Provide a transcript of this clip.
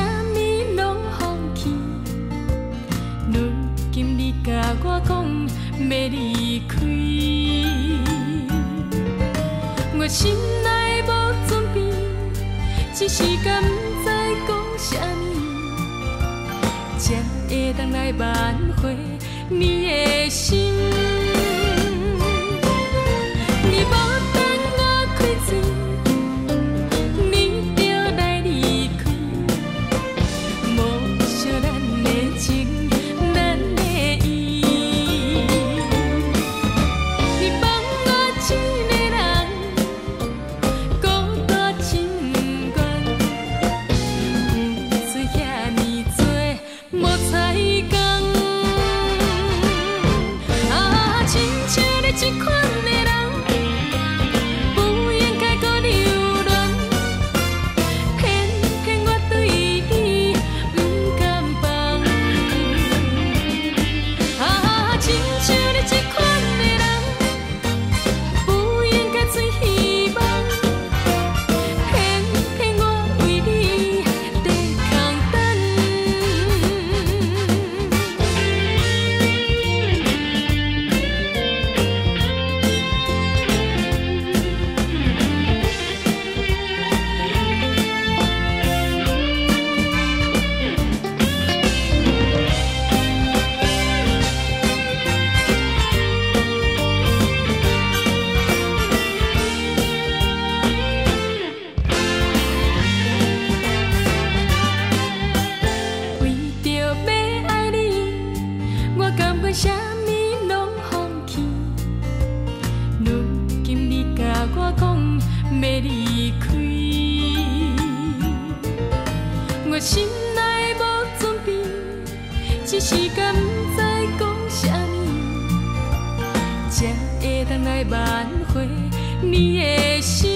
啥物拢放弃如今你共我讲要离开。我心内无准备只是敢再讲什么才会当来挽回你的心。心内无准备，一时间不知讲啥物，才会当来挽回你的心。